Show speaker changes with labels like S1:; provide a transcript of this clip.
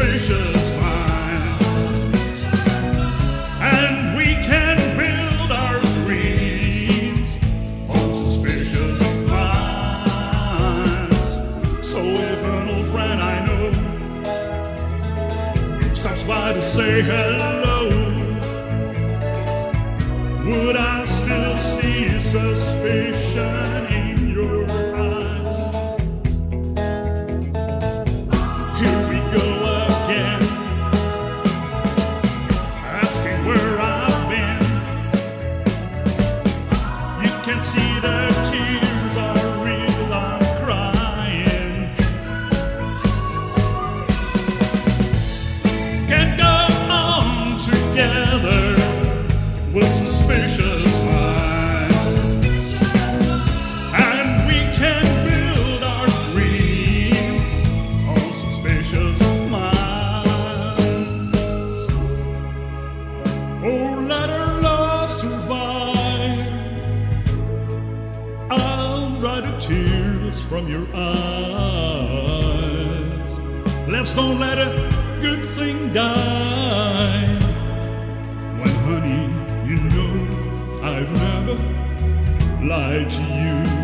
S1: suspicious minds. And we can build our dreams on suspicious minds. So if an old friend I know stops by to say hello, would I still see suspicion in can see the tears are real, I'm crying. Can't go on together with suspicious minds. And we can build our dreams on suspicious minds. Oh, let I'll the tears from your eyes. Let's don't let a good thing die. When, honey, you know I've never lied to you.